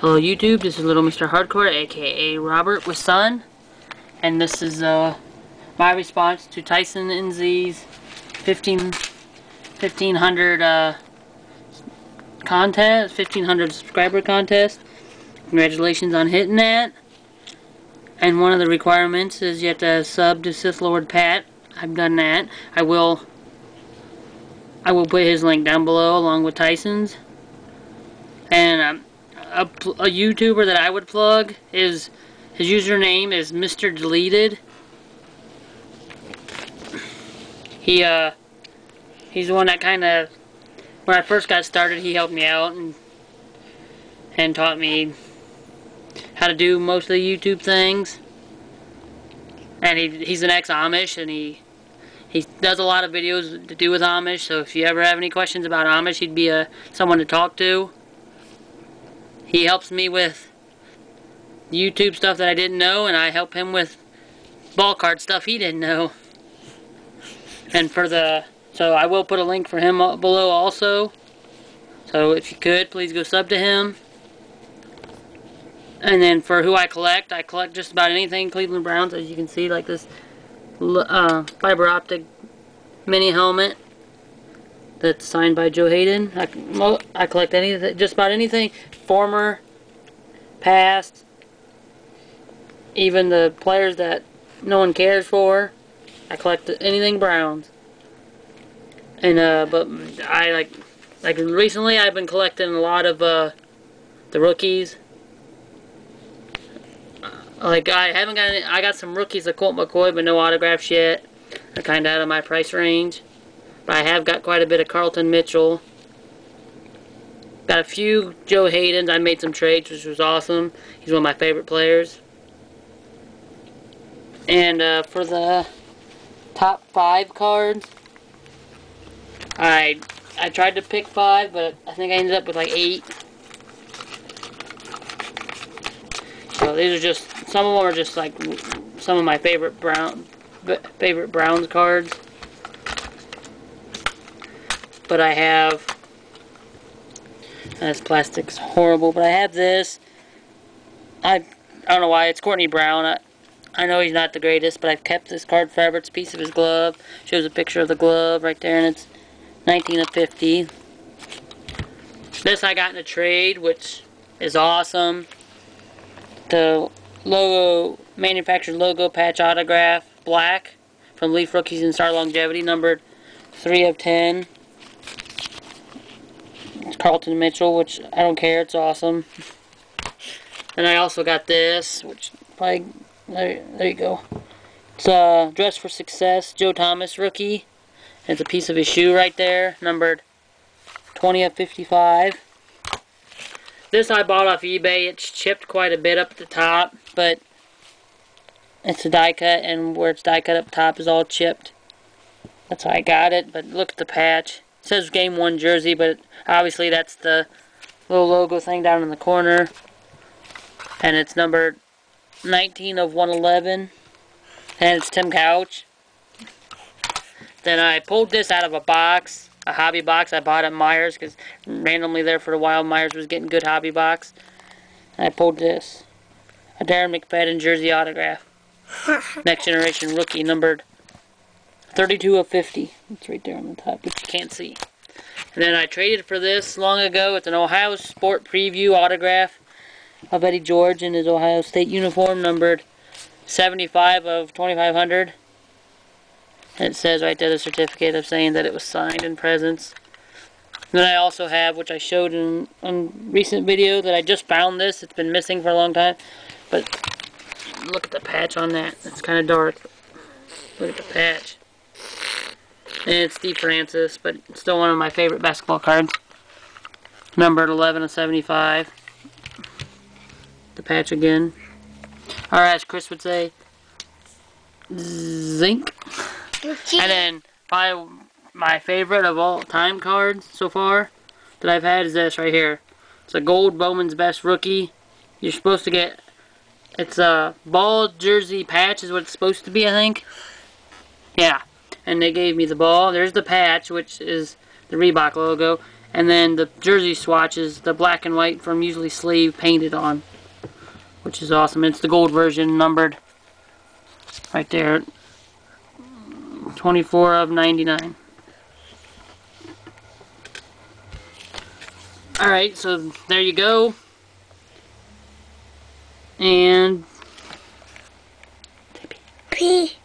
Hello YouTube, this is Little Mr. Hardcore, aka Robert with Sun, and this is uh, my response to Tyson NZ's 15, 1500 uh, contest, 1500 subscriber contest. Congratulations on hitting that. And one of the requirements is you have to sub to Sith Lord Pat. I've done that. I will I will put his link down below along with Tyson's. And um, a, a YouTuber that I would plug is his username is Mr. Deleted. He uh he's the one that kind of when I first got started he helped me out and and taught me how to do most of the YouTube things. And he he's an ex-Amish and he he does a lot of videos to do with Amish, so if you ever have any questions about Amish, he'd be a someone to talk to. He helps me with YouTube stuff that I didn't know, and I help him with ball card stuff he didn't know. And for the, so I will put a link for him below also. So if you could, please go sub to him. And then for who I collect, I collect just about anything Cleveland Browns, as you can see, like this uh, fiber optic mini helmet that's signed by Joe Haden. I, I collect anything, just about anything, former, past, even the players that no one cares for. I collect anything Browns. And uh, but I like like recently I've been collecting a lot of uh, the rookies. Like I haven't got any, I got some rookies of Colt McCoy, but no autographs yet. They're kind of out of my price range. But I have got quite a bit of Carlton Mitchell. Got a few Joe Hadens. I made some trades, which was awesome. He's one of my favorite players. And uh, for the top five cards, I I tried to pick five, but I think I ended up with like eight. So these are just some of them are just like some of my favorite brown favorite Browns cards but I have this plastic's horrible but I have this. I I don't know why it's Courtney Brown. I, I know he's not the greatest but I've kept this card forever. It's a piece of his glove. Shows a picture of the glove right there and it's 19 of 50 this I got in a trade which is awesome. The logo manufactured logo patch autograph black from Leaf Rookies and Star Longevity numbered 3 of 10 Carlton Mitchell, which I don't care, it's awesome. And I also got this, which probably, there, there you go. It's uh, Dress for Success, Joe Thomas rookie. It's a piece of his shoe right there, numbered 20 of 55. This I bought off eBay. It's chipped quite a bit up the top, but it's a die cut, and where it's die cut up top is all chipped. That's how I got it, but look at the patch says game one jersey, but obviously that's the little logo thing down in the corner. And it's number 19 of 111. And it's Tim Couch. Then I pulled this out of a box, a hobby box I bought at Meijers, because randomly there for a while Meijers was getting good hobby box. And I pulled this. A Darren McFadden jersey autograph. Next generation rookie, numbered 32 of 50. It's right there on the top, which you can't see. And then I traded for this long ago. It's an Ohio Sport Preview autograph of Eddie George in his Ohio State uniform, numbered 75 of 2500. And it says right there the certificate of saying that it was signed in presence. And then I also have, which I showed in a recent video, that I just found this. It's been missing for a long time. But look at the patch on that. It's kind of dark. Look at the patch. And it's Steve Francis, but still one of my favorite basketball cards. Numbered 11 of 75. The patch again. Or as Chris would say, zinc. and then probably my favorite of all time cards so far that I've had is this right here. It's a gold Bowman's Best Rookie. You're supposed to get, it's a ball jersey patch is what it's supposed to be, I think. Yeah and they gave me the ball. There's the patch, which is the Reebok logo, And then the jersey swatch is the black and white from usually sleeve painted on. Which is awesome. It's the gold version numbered. Right there. 24 of 99. Alright, so there you go. And... P.